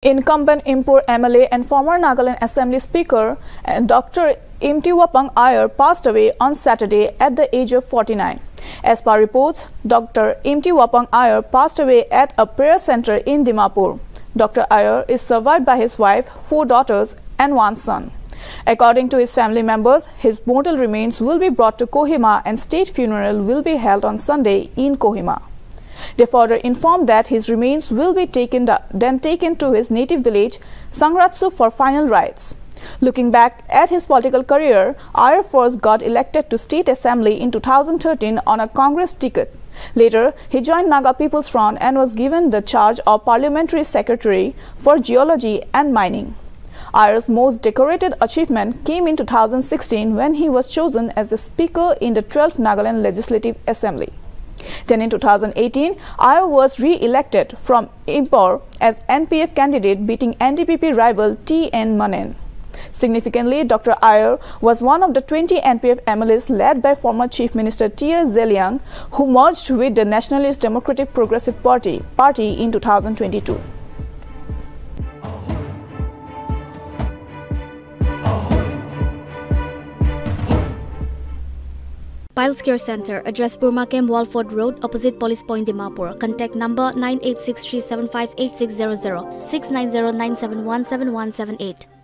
Incumbent Impur MLA and former Nagaland Assembly Speaker uh, and Dr. Imtiwapang Aier passed away on Saturday at the age of 49. As per reports, Dr. Imtiwapang Aier passed away at a prayer center in Dimapur. Dr. Aier is survived by his wife, four daughters, and one son. According to his family members, his mortal remains will be brought to Kohima and state funeral will be held on Sunday in Kohima. Further informed that his remains will be taken then taken to his native village, Sangratsu, for final rites. Looking back at his political career, Aier first got elected to State Assembly in 2013 on a Congress ticket. Later, he joined Naga People's Front and was given the charge of Parliamentary Secretary for Geology and Mining. Aier's most decorated achievement came in 2016 when he was chosen as the Speaker in the 12th Nagaland Legislative Assembly. Then in 2018, Aier was re-elected from Impur as NPF candidate beating NDPP rival T.N. Manen. Significantly, Dr. Aier was one of the 20 NPF MLAs led by former Chief Minister T.R. Zeliang, who merged with the Nationalist Democratic Progressive Party, party in 2022. Piles Care Center, address Burma Walford Road, opposite Police Point, Dimapur. Contact number 9863758600 690